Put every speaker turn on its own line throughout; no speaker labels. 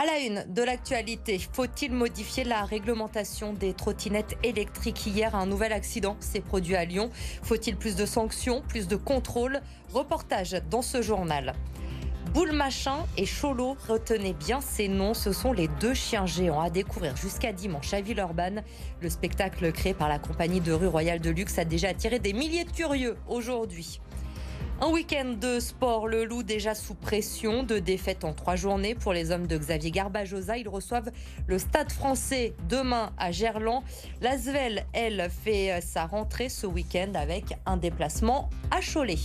À la une de l'actualité, faut-il modifier la réglementation des trottinettes électriques Hier, un nouvel accident s'est produit à Lyon. Faut-il plus de sanctions, plus de contrôles Reportage dans ce journal. Boule Machin et Cholo, retenez bien ces noms, ce sont les deux chiens géants à découvrir jusqu'à dimanche à Villeurbanne. Le spectacle créé par la compagnie de rue Royale de Luxe a déjà attiré des milliers de curieux aujourd'hui. Un week-end de sport, le loup déjà sous pression, de défaites en trois journées pour les hommes de Xavier Garbajosa. Ils reçoivent le Stade français demain à Gerland. L'Asvel, elle, fait sa rentrée ce week-end avec un déplacement à Cholet.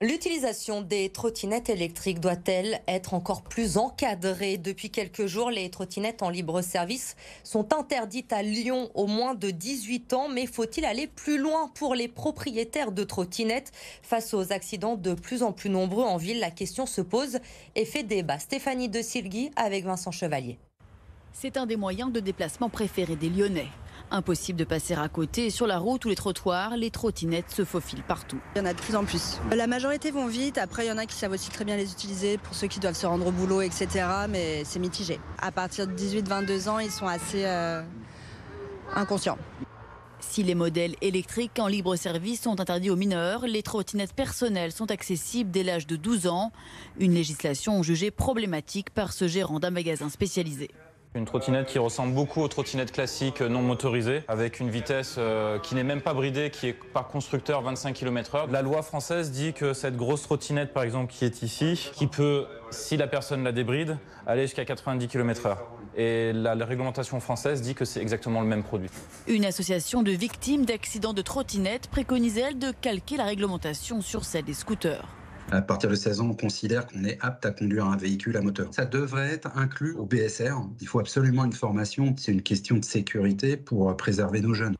L'utilisation des trottinettes électriques doit-elle être encore plus encadrée? Depuis quelques jours, les trottinettes en libre service sont interdites à Lyon aux moins de 18 ans, mais faut-il aller plus loin pour les propriétaires de trottinettes? Face aux accidents de plus en plus nombreux en ville, la question se pose et fait débat. Stéphanie De Silgui avec Vincent Chevalier.
C'est un des moyens de déplacement préférés des Lyonnais. Impossible de passer à côté. Sur la route ou les trottoirs, les trottinettes se faufilent partout.
Il y en a de plus en plus. La majorité vont vite. Après, il y en a qui savent aussi très bien les utiliser pour ceux qui doivent se rendre au boulot, etc. Mais c'est mitigé. À partir de 18-22 ans, ils sont assez euh, inconscients.
Si les modèles électriques en libre service sont interdits aux mineurs, les trottinettes personnelles sont accessibles dès l'âge de 12 ans. Une législation jugée problématique par ce gérant d'un magasin spécialisé.
Une trottinette qui ressemble beaucoup aux trottinettes classiques non motorisées, avec une vitesse euh, qui n'est même pas bridée, qui est par constructeur 25 km/h. La loi française dit que cette grosse trottinette, par exemple, qui est ici, qui peut, si la personne la débride, aller jusqu'à 90 km/h. Et la, réglementation française dit que c'est exactement le même produit.
Une association de victimes d'accidents de trottinettes préconise, elle, de calquer la réglementation sur celle des scooters.
À partir de 16 ans, on considère qu'on est apte à conduire un véhicule à moteur. Ça devrait être inclus au BSR. Il faut absolument une formation. C'est une question de sécurité pour préserver nos jeunes.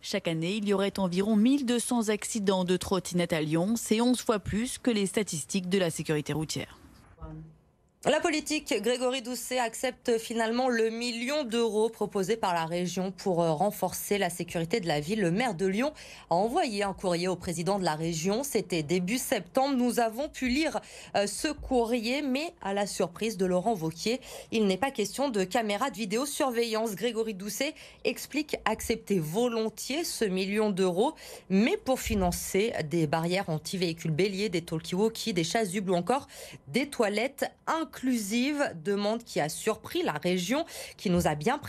Chaque année, il y aurait environ 1200 accidents de trottinettes à Lyon. C'est 11 fois plus que les statistiques de la sécurité routière.
La politique, Grégory Doucet accepte finalement le million d'euros proposé par la région pour euh, renforcer la sécurité de la ville. Le maire de Lyon a envoyé un courrier au président de la région. C'était début septembre. Nous avons pu lire euh, ce courrier, mais à la surprise de Laurent Vauquier, il n'est pas question de caméras de vidéosurveillance. Grégory Doucet explique accepter volontiers ce million d'euros, mais pour financer des barrières anti-véhicules béliers, des talkie-walkie, des chasubles ou encore des toilettes inclusive, demande qui a surpris la région, qui nous a bien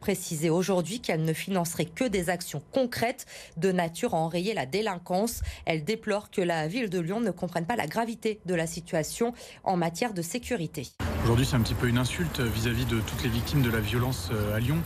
précisé aujourd'hui qu'elle ne financerait que des actions concrètes de nature à enrayer la délinquance. Elle déplore que la ville de Lyon ne comprenne pas la gravité de la situation en matière de sécurité.
Aujourd'hui, c'est un petit peu une insulte vis-à-vis -vis de toutes les victimes de la violence euh, à Lyon.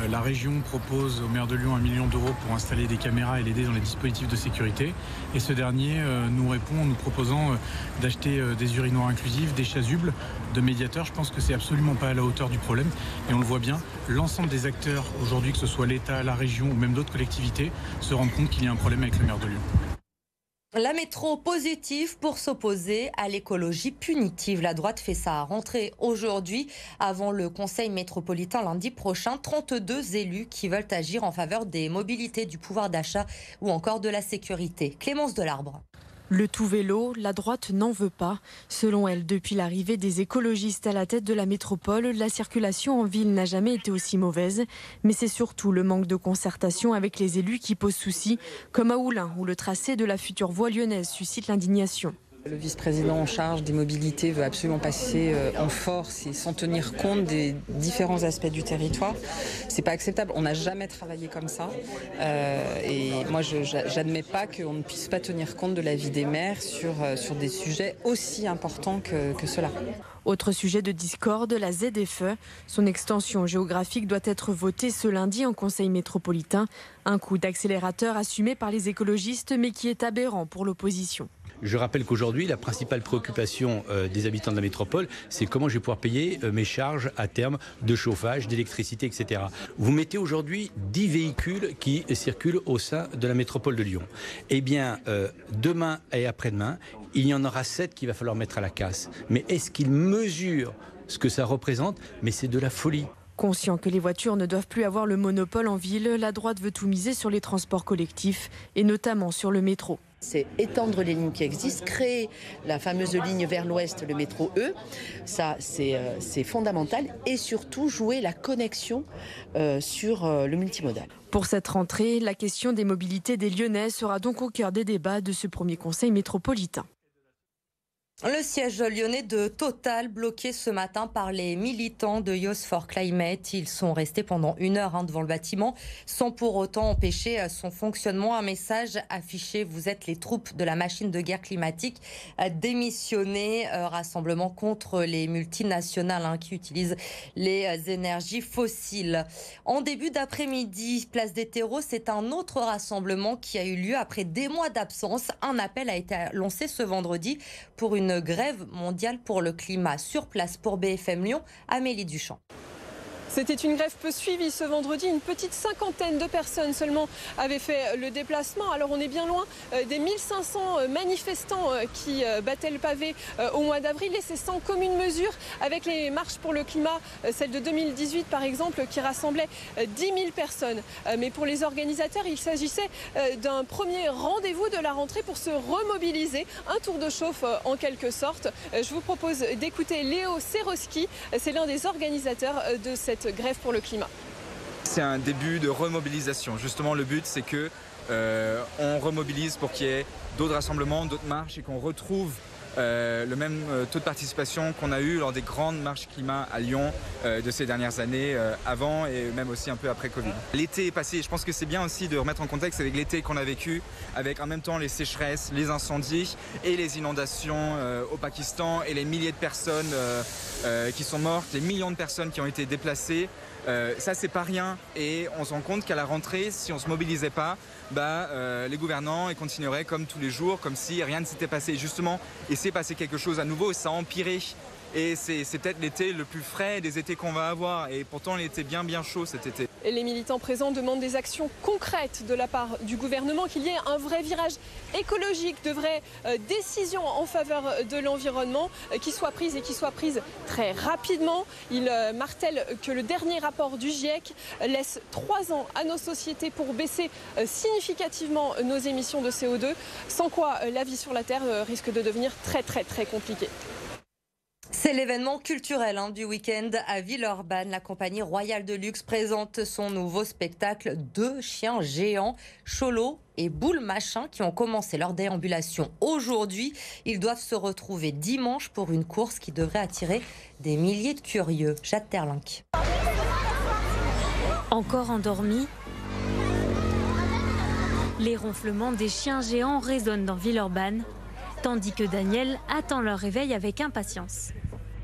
Euh, la région propose au maire de Lyon un million d'euros pour installer des caméras et l'aider dans les dispositifs de sécurité. Et ce dernier euh, nous répond en nous proposant euh, d'acheter des urinoirs inclusifs, des chasubles, de médiateurs. Je pense que c'est absolument pas à la hauteur du problème. Et on le voit bien, l'ensemble des acteurs aujourd'hui, que ce soit l'État, la région ou même d'autres collectivités, se rendent compte qu'il y a un problème avec le maire de Lyon.
La métro positive pour s'opposer à l'écologie punitive. La droite fait sa rentrée aujourd'hui avant le Conseil métropolitain lundi prochain. 32 élus qui veulent agir en faveur des mobilités, du pouvoir d'achat ou encore de la sécurité. Clémence Delarbre.
Le tout vélo, la droite n'en veut pas. Selon elle, depuis l'arrivée des écologistes à la tête de la métropole, la circulation en ville n'a jamais été aussi mauvaise. Mais c'est surtout le manque de concertation avec les élus qui pose souci, comme à Oulin, où le tracé de la future voie lyonnaise suscite l'indignation.
Le vice-président en charge des mobilités veut absolument passer euh, en force et sans tenir compte des différents aspects du territoire. C'est pas acceptable. On n'a jamais travaillé comme ça. Euh, et moi, je n'admets pas qu'on ne puisse pas tenir compte de la vie des maires sur, euh, sur des sujets aussi importants que, que cela.
Autre sujet de discorde, la ZFE. Son extension géographique doit être votée ce lundi en Conseil métropolitain. Un coup d'accélérateur assumé par les écologistes, mais qui est aberrant pour l'opposition.
Je rappelle qu'aujourd'hui, la principale préoccupation euh, des habitants de la métropole, c'est comment je vais pouvoir payer euh, mes charges à terme de chauffage, d'électricité, etc. Vous mettez aujourd'hui 10 véhicules qui circulent au sein de la métropole de Lyon. Eh bien, euh, demain et après-demain, il y en aura 7 qu'il va falloir mettre à la casse. Mais est-ce qu'ils mesurent ce que ça représente? Mais c'est de la folie.
Conscient que les voitures ne doivent plus avoir le monopole en ville, la droite veut tout miser sur les transports collectifs et notamment sur le métro.
C'est étendre les lignes qui existent, créer la fameuse ligne vers l'ouest, le métro E. Ça, c'est euh, fondamental. Et surtout, jouer la connexion euh, sur euh, le multimodal.
Pour cette rentrée, la question des mobilités des Lyonnais sera donc au cœur des débats de ce premier conseil métropolitain.
Le siège lyonnais de Total bloqué ce matin par les militants de Youth for Climate. Ils sont restés pendant une heure hein, devant le bâtiment sans pour autant empêcher euh, son fonctionnement. Un message affiché, vous êtes les troupes de la machine de guerre climatique, démissionné. Euh, rassemblement contre les multinationales hein, qui utilisent les euh, énergies fossiles. En début d'après-midi, place des terreaux, c'est un autre rassemblement qui a eu lieu après des mois d'absence. Un appel a été lancé ce vendredi pour une une grève mondiale pour le climat. Sur place pour BFM Lyon, Amélie Duchamp.
C'était une grève peu suivie ce vendredi. Une petite cinquantaine de personnes seulement avaient fait le déplacement. Alors on est bien loin euh, des 1500 euh, manifestants euh, qui battaient le pavé au mois d'avril et c'est sans commune mesure avec les marches pour le climat, celle de 2018 par exemple, qui rassemblait 10 000 personnes. Mais pour les organisateurs, il s'agissait d'un premier rendez-vous de la rentrée pour se remobiliser, un tour de chauffe en quelque sorte. Je vous propose d'écouter Léo Seroski, c'est l'un des organisateurs de cette grève pour le climat.
C'est un début de remobilisation. Justement, le but, c'est que euh, on remobilise pour qu'il y ait d'autres rassemblements, d'autres marches et qu'on retrouve euh, le même euh, taux de participation qu'on a eu lors des grandes marches climat à Lyon de ces dernières années, avant et même aussi un peu après Covid. L'été est passé, je pense que c'est bien aussi de remettre en contexte avec l'été qu'on a vécu, avec en même temps les sécheresses, les incendies et les inondations au Pakistan et les milliers de personnes qui sont mortes, les millions de personnes qui ont été déplacées. Euh, ça, c'est pas rien. Et on se rend compte qu'à la rentrée, si on se mobilisait pas, bah, euh, les gouvernants ils continueraient comme tous les jours, comme si rien ne s'était passé. justement, il s'est passé quelque chose à nouveau, ça a empiré. Et c'est peut-être l'été le plus frais des étés qu'on va avoir. Et pourtant, il était bien, bien chaud cet été.
Les militants présents demandent des actions concrètes de la part du gouvernement, qu'il y ait un vrai virage écologique, de vraies euh, décisions en faveur de l'environnement euh, qui soient prises et qui soient prises très rapidement. Il euh, martèle que le dernier rapport du GIEC laisse trois ans à nos sociétés pour baisser significativement nos émissions de CO2, sans quoi la vie sur la Terre risque de devenir très, très, très compliquée.
C'est l'événement culturel hein, du week-end à Villeurbanne. La compagnie royale de luxe présente son nouveau spectacle Deux chiens géants, Cholo et Boule Machin, qui ont commencé leur déambulation aujourd'hui. Ils doivent se retrouver dimanche pour une course qui devrait attirer des milliers de curieux. Jacques Terlinck.
Encore endormi, les ronflements des chiens géants résonnent dans Villeurbanne tandis que Daniel attend leur réveil avec impatience.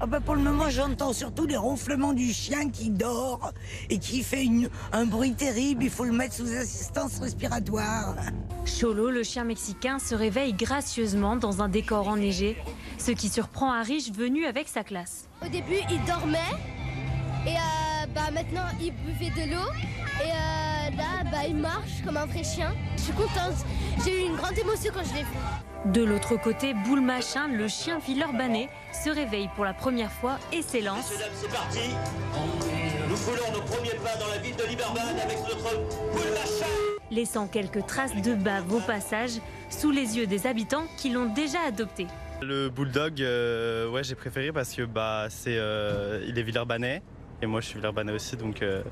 Ah bah pour le moment, j'entends surtout les ronflements du chien qui dort et qui fait un bruit terrible. Il faut le mettre sous assistance respiratoire.
Cholo, le chien mexicain, se réveille gracieusement dans un décor enneigé, ce qui surprend Arish venu avec sa classe.
Au début, il dormait et euh, bah maintenant, il buvait de l'eau et euh, là, bah, il marche comme un vrai chien. Je suis contente. J'ai eu une grande émotion quand je l'ai vu.
De l'autre côté, Boule Machin, le chien villeurbanais, se réveille pour la première fois et s'élance.
c'est parti. Nous foulons nos premiers pas dans la ville de avec notre Boule Machin.
Laissant quelques traces de bave au passage, sous les yeux des habitants qui l'ont déjà adopté.
Le bulldog, euh, ouais, j'ai préféré parce que bah, c'est, euh, il est villeurbanais et moi je suis villeurbanais aussi, donc euh,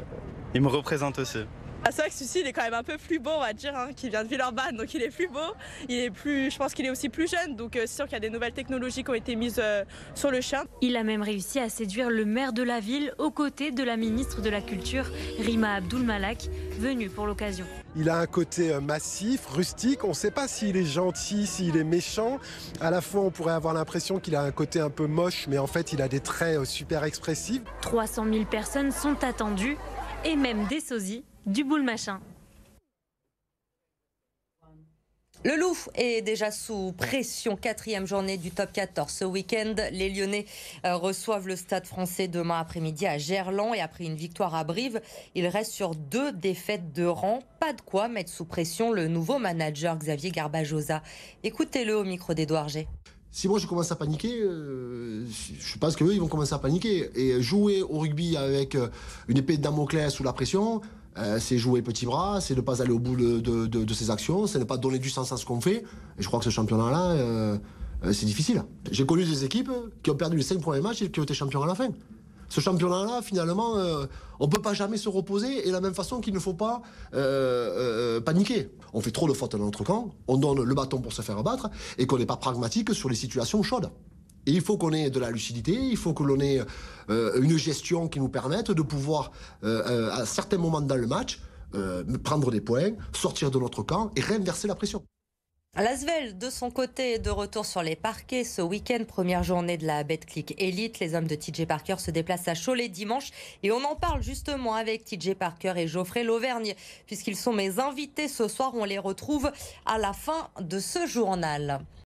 il me représente aussi.
Ah, c'est vrai que celui-ci il est quand même un peu plus beau, on va dire, hein, qui vient de Villeurbanne, donc il est plus beau. Il est plus, je pense qu'il est aussi plus jeune, donc euh, c'est sûr qu'il y a des nouvelles technologies qui ont été mises euh, sur le chien.
Il a même réussi à séduire le maire de la ville aux côtés de la ministre de la Culture, Rima Abdul Malak, venue pour l'occasion.
Il a un côté euh, massif, rustique. On ne sait pas s'il est gentil, s'il est méchant. À la fois, on pourrait avoir l'impression qu'il a un côté un peu moche, mais en fait, il a des traits super expressifs.
300 000 personnes sont attendues et même des sosies du boule machin.
Le Loup est déjà sous pression. Quatrième journée du top 14 ce week-end. Les Lyonnais euh, reçoivent le stade français demain après-midi à Gerland et après une victoire à Brive, il reste sur deux défaites de rang. Pas de quoi mettre sous pression le nouveau manager Xavier Garbajosa. Écoutez-le au micro d'Edouard G
si moi je commence à paniquer, euh, je pense qu'eux ils vont commencer à paniquer. Et jouer au rugby avec euh, une épée de Damoclès sous la pression, euh, c'est jouer petit bras, c'est ne pas aller au bout de, ses actions, c'est ne pas donner du sens à ce qu'on fait. Et je crois que ce championnat-là, euh, euh, c'est difficile. J'ai connu des équipes qui ont perdu les cinq premiers matchs et qui ont été champions à la fin. Ce championnat-là, finalement, on ne peut pas jamais se reposer et de la même façon qu'il ne faut pas paniquer. On fait trop de fautes dans notre camp, on donne le bâton pour se faire abattre et qu'on n'est pas pragmatique sur les situations chaudes. Et il faut qu'on ait de la lucidité, il faut que l'on ait euh, une gestion qui nous permette de pouvoir, euh, euh, à certains moments dans le match, prendre des points, sortir de notre camp et réinverser la pression.
L'Asvel, de son côté, est de retour sur les parquets ce week-end, première journée de la Betclic Elite. Les hommes de TJ Parker se déplacent à Cholet dimanche et on en parle justement avec TJ Parker et Geoffrey Lauvergne, puisqu'ils sont mes invités ce soir. On les retrouve à la fin de ce journal.